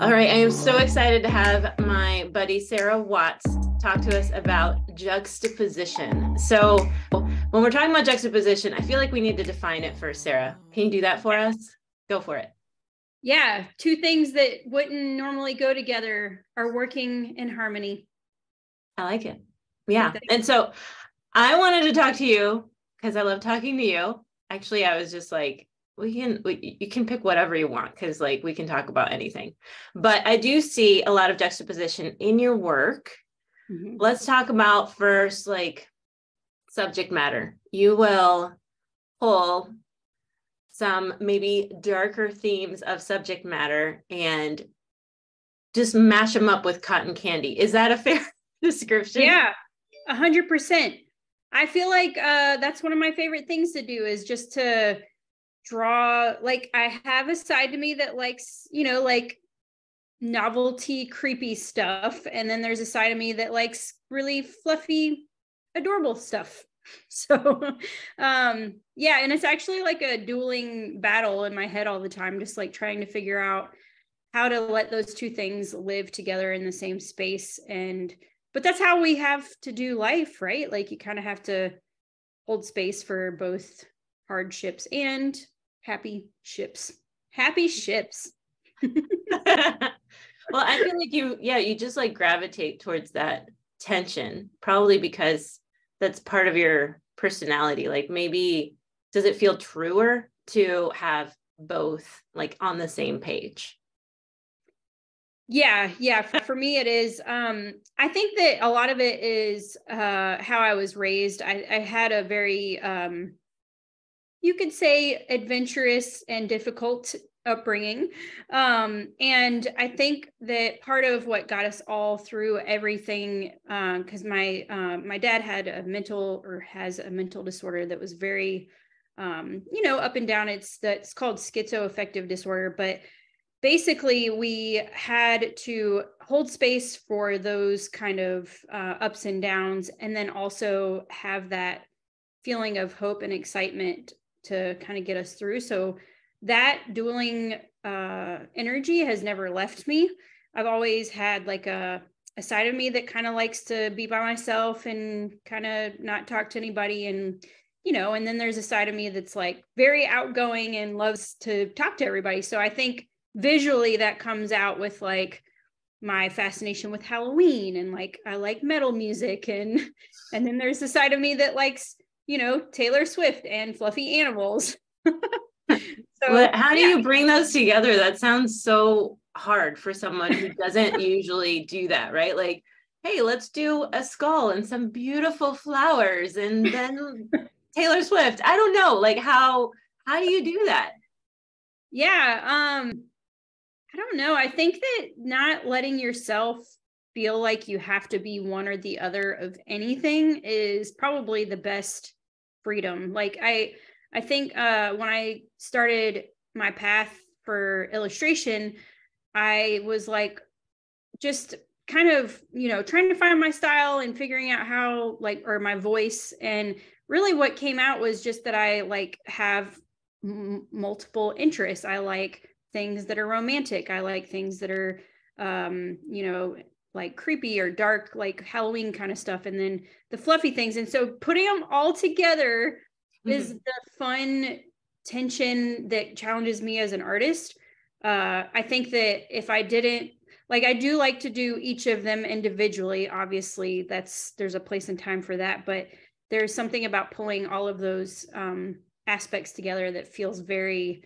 All right, I am so oh. excited to have my buddy Sarah Watts talk to us about juxtaposition. So, when we're talking about juxtaposition, I feel like we need to define it first, Sarah. Can you do that for us? Go for it. Yeah, two things that wouldn't normally go together are working in harmony. I like it. Yeah. And so I wanted to talk to you because I love talking to you. Actually, I was just like, we can we, you can pick whatever you want because like we can talk about anything. But i do see a lot of juxtaposition in your work. Mm-hmm. let's talk about first like subject matter. You will pull some maybe darker themes of subject matter and just mash them up with cotton candy. Is that a fair description? Yeah a hundred percent. I feel like uh that's one of my favorite things to do is just to draw like I have a side to me that likes, you know, like novelty creepy stuff and then there's a side of me that likes really fluffy adorable stuff. So um yeah, and it's actually like a dueling battle in my head all the time just like trying to figure out how to let those two things live together in the same space and but that's how we have to do life, right? Like you kind of have to hold space for both hardships and happy ships. Happy ships. well, I feel like you, yeah, you just like gravitate towards that tension, probably because that's part of your personality. Like maybe does it feel truer to have both like on the same page? Yeah, yeah. For, for me, it is. Um, I think that a lot of it is uh, how I was raised. I, I had a very um, you could say adventurous and difficult upbringing. Um, and i think that part of what got us all through everything because um, my uh, my dad had a mental or has a mental disorder that was very um, you know up and down. It's that's called schizoaffective disorder. But basically we had to hold space for those kind of uh, ups and downs and then also have that feeling of hope and excitement to kind of get us through. So that dueling uh, energy has never left me. I've always had like a, a side of me that kind of likes to be by myself and kind of not talk to anybody. And, you know, and then there's a side of me that's like very outgoing and loves to talk to everybody. So I think visually that comes out with like, my fascination with Halloween and like I like metal music and and then there's the side of me that likes you know, Taylor Swift and fluffy animals. so well, how do yeah. you bring those together? That sounds so hard for someone who doesn't usually do that, right? Like, hey, let's do a skull and some beautiful flowers and then Taylor Swift. I don't know, like how how do you do that? Yeah, um I don't know. I think that not letting yourself feel like you have to be one or the other of anything is probably the best freedom. Like i i think uh when i started my path for illustration i was like just kind of you know trying to find my style and figuring out how like or my voice. And really what came out was just that i like have m- multiple interests. I like things that are romantic. I like things that are um you know like creepy or dark, like Halloween kind of stuff, and then the fluffy things. And so putting them all together mm-hmm. is the fun tension that challenges me as an artist. Uh, I think that if I didn't like, I do like to do each of them individually. Obviously, that's there's a place and time for that, but there's something about pulling all of those um, aspects together that feels very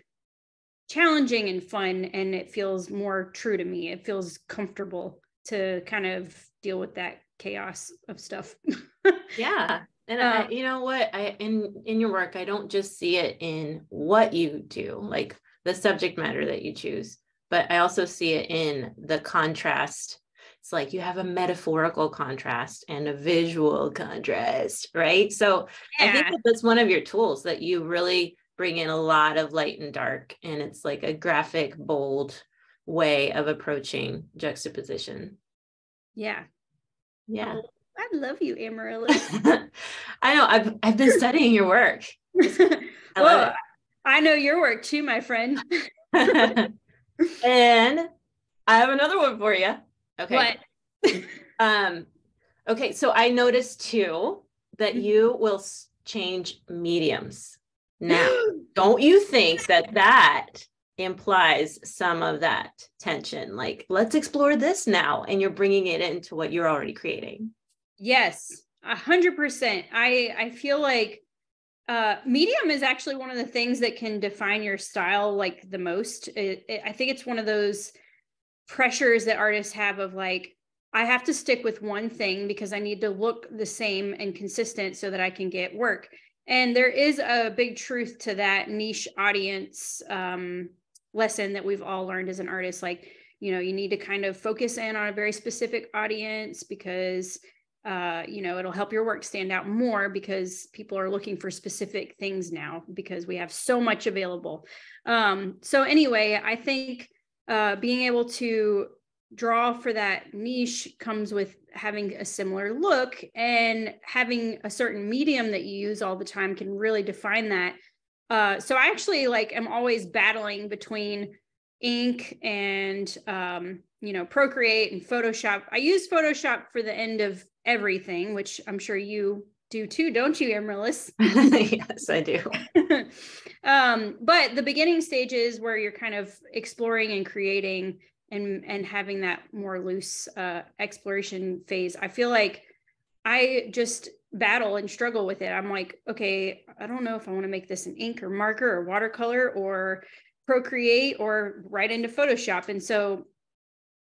challenging and fun, and it feels more true to me. It feels comfortable to kind of deal with that chaos of stuff. yeah. And uh, I, you know what? I in in your work, I don't just see it in what you do, like the subject matter that you choose, but I also see it in the contrast. It's like you have a metaphorical contrast and a visual contrast, right? So yeah. I think that that's one of your tools that you really bring in a lot of light and dark, and it's like a graphic, bold way of approaching juxtaposition. Yeah. Yeah. Oh, I love you, Amarilys. I know. I've I've been studying your work. I well, I know your work too, my friend. and I have another one for you. Okay. What? um, okay. So I noticed too that Mhm. you will change mediums. Now, don't you think that that implies some of that tension? Like, let's explore this now. And you're bringing it into what you're already creating. Yes, a hundred percent. I I feel like uh, medium is actually one of the things that can define your style like the most. It, it, I think it's one of those pressures that artists have of like I have to stick with one thing because I need to look the same and consistent so that I can get work. And there is a big truth to that niche audience um, lesson that we've all learned as an artist. Like, you know, you need to kind of focus in on a very specific audience because uh, you know, it'll help your work stand out more because people are looking for specific things now because we have so much available. Um, so anyway, I think uh, being able to draw for that niche comes with having a similar look and having a certain medium that you use all the time can really define that. Uh, so I actually like am always battling between ink and um, you know Procreate and Photoshop. I use Photoshop for the end of everything, which I'm sure you do too, don't you, Amarilys? yes, I do. um, but the beginning stages where you're kind of exploring and creating and and having that more loose uh, exploration phase, I feel like I just battle and struggle with it. I'm like, okay, I don't know if I want to make this an ink or marker or watercolor or Procreate or right into Photoshop. And so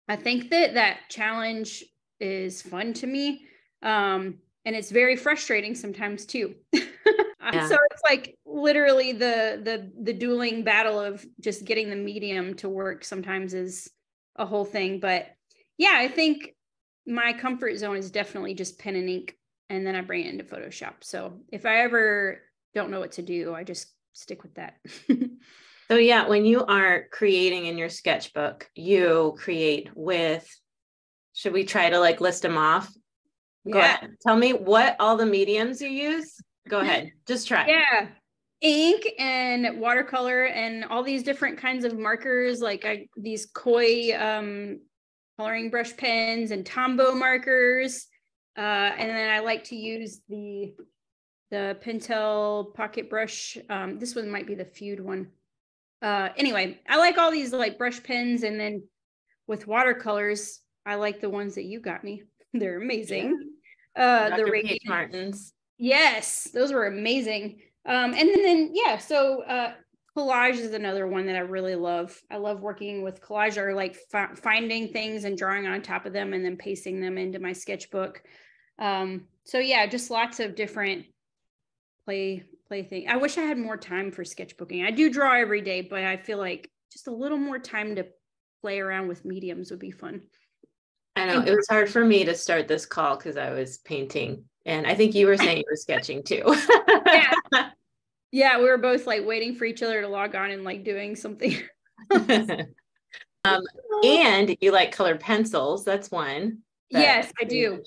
I think that that challenge is fun to me. Um, and it's very frustrating sometimes too. Yeah. So it's like literally the the the dueling battle of just getting the medium to work sometimes is a whole thing. But yeah, I think my comfort zone is definitely just pen and ink and then I bring it into Photoshop. So if I ever don't know what to do, I just stick with that. So yeah, when you are creating in your sketchbook, you create with should we try to like list them off? Go Yeah. ahead. Tell me what all the mediums you use. Go ahead. Just try. yeah ink and watercolor and all these different kinds of markers like I, these koi um, coloring brush pens and tombow markers uh, and then i like to use the the pentel pocket brush um, this one might be the feud one uh, anyway i like all these like brush pens and then with watercolors i like the ones that you got me they're amazing uh, the radiant Martins. Yes, those were amazing. Um, and then, then yeah, so uh, collage is another one that I really love. I love working with collage or like fi- finding things and drawing on top of them and then pasting them into my sketchbook. Um, so yeah, just lots of different play play thing. I wish I had more time for sketchbooking. I do draw every day, but I feel like just a little more time to play around with mediums would be fun. I know it was hard for me to start this call because I was painting. And I think you were saying you were sketching too. Yeah. Yeah, we were both like waiting for each other to log on and like doing something. um, and you like colored pencils. That's one. that yes, I do.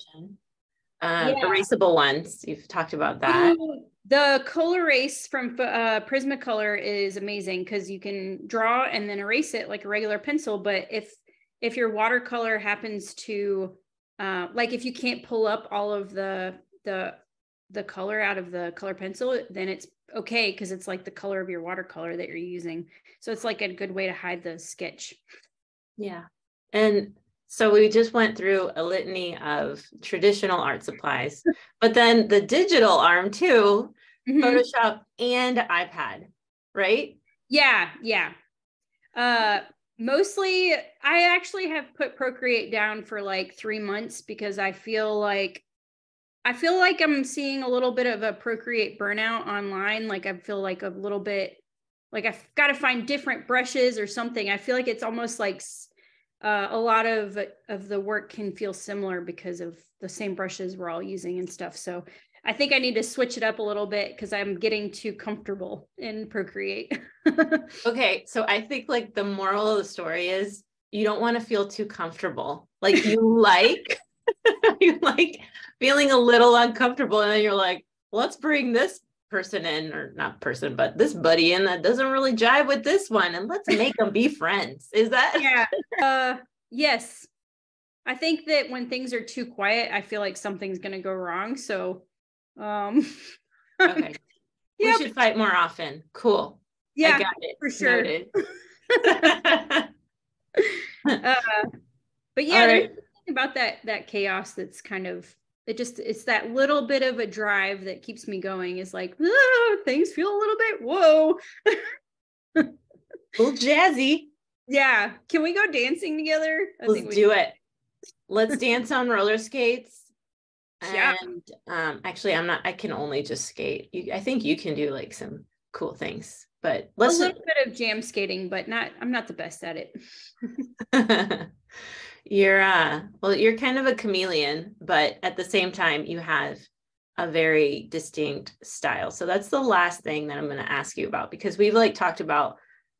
Um, Yeah. Erasable ones. You've talked about that. Ooh, The Col-Erase from uh, Prismacolor is amazing because you can draw and then erase it like a regular pencil. But if if your watercolor happens to uh, like if you can't pull up all of the the the color out of the color pencil, then it's okay because it's like the color of your watercolor that you're using. So it's like a good way to hide the sketch. Yeah. And so we just went through a litany of traditional art supplies, but then the digital arm too, Mhm. Photoshop and iPad, right? Yeah, yeah. Uh mostly I actually have put Procreate down for like 3 months because I feel like I feel like I'm seeing a little bit of a Procreate burnout online, like I feel like a little bit like I've got to find different brushes or something. I feel like it's almost like uh, a lot of of the work can feel similar because of the same brushes we're all using and stuff. So I think I need to switch it up a little bit because I'm getting too comfortable in Procreate. Okay. So I think like the moral of the story is you don't want to feel too comfortable. Like you like, you like feeling a little uncomfortable. And then you're like, let's bring this person in, or not person, but this buddy in that doesn't really jive with this one. And let's make them be friends. Is that? yeah. Uh, Yes. I think that when things are too quiet, I feel like something's going to go wrong. So, um, okay. Yep. We should fight more often. Cool. Yeah, got it for sure. uh, but yeah, right. about that that chaos that's kind of it just it's that little bit of a drive that keeps me going is like ah, things feel a little bit whoa. A little jazzy. Yeah. Can we go dancing together? I let's do it. Let's dance on roller skates. Yeah. and um actually i'm not i can only just skate. You, i think you can do like some cool things but let's a little bit of jam skating but not i'm not the best at it you're uh well you're kind of a chameleon but at the same time you have a very distinct style. So that's the last thing that i'm going to ask you about because we've like talked about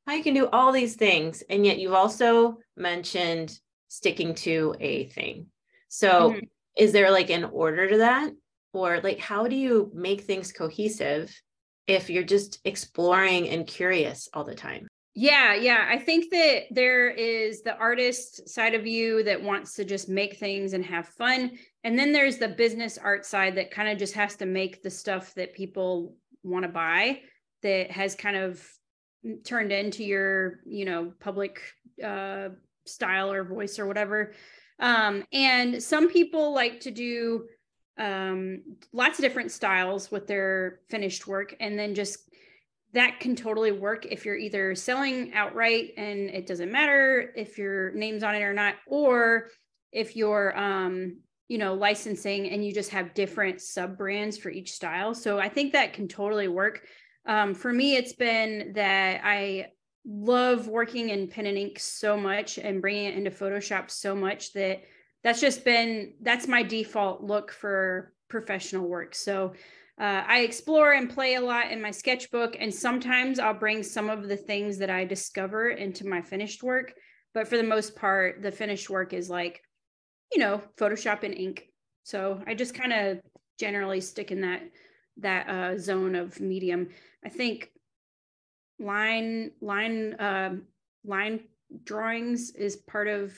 how you can do all these things and yet you've also mentioned sticking to a thing. So mm-hmm. is there like an order to that? Or like how do you make things cohesive if you're just exploring and curious all the time yeah, yeah. I think that there is the artist side of you that wants to just make things and have fun. And then there's the business art side that kind of just has to make the stuff that people want to buy that has kind of turned into your, you know, public uh, style or voice or whatever. Um, and some people like to do um, lots of different styles with their finished work and then just that can totally work if you're either selling outright and it doesn't matter if your name's on it or not or if you're um you know licensing and you just have different sub brands for each style. So i think that can totally work. Um, for me it's been that i love working in pen and ink so much and bringing it into photoshop so much that that's just been that's my default look for professional work. So uh, I explore and play a lot in my sketchbook, and sometimes I'll bring some of the things that I discover into my finished work. But for the most part, the finished work is like, you know, Photoshop and ink. So I just kind of generally stick in that that uh, zone of medium. I think line line uh, line drawings is part of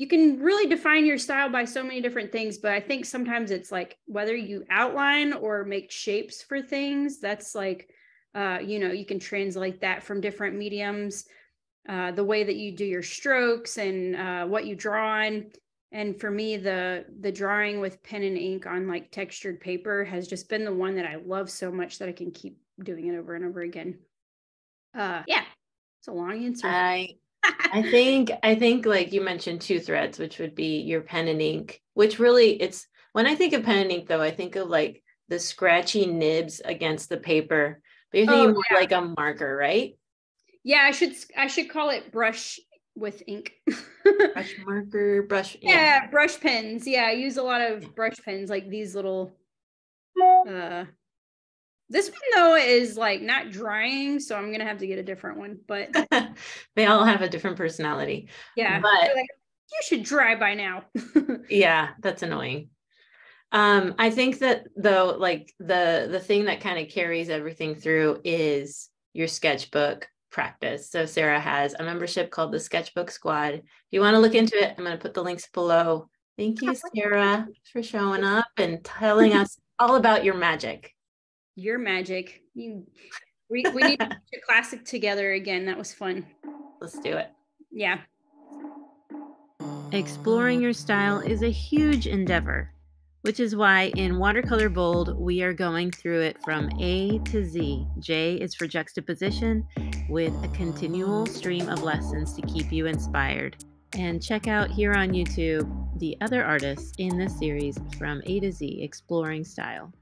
you can really define your style by so many different things but i think sometimes it's like whether you outline or make shapes for things that's like uh, you know you can translate that from different mediums uh, the way that you do your strokes and uh, what you draw on. And for me the the drawing with pen and ink on like textured paper has just been the one that i love so much that i can keep doing it over and over again. Uh yeah. It's a long answer. I I think I think like you mentioned two threads, which would be your pen and ink, which really it's when I think of pen and ink though, I think of like the scratchy nibs against the paper. But you're thinking oh, more yeah. like a marker, right? Yeah, I should I should call it brush with ink. brush marker, brush. Yeah. yeah, brush pens. Yeah, I use a lot of brush pens, like these little uh this one though is like not drying, so I'm gonna have to get a different one. But they all have a different personality. Yeah, but like, you should dry by now. yeah, that's annoying. Um, I think that though, like the the thing that kind of carries everything through is your sketchbook practice. So Sarah has a membership called the Sketchbook Squad. If you want to look into it, I'm going to put the links below. Thank you, Sarah, for showing up and telling us all about your magic your magic. You, we, we need to a classic together again. That was fun. Let's do it. Yeah. Exploring your style is a huge endeavor, which is why in Watercolor Bold, we are going through it from A to Z. J is for juxtaposition with a continual stream of lessons to keep you inspired. And check out here on YouTube the other artists in this series from A to Z Exploring Style.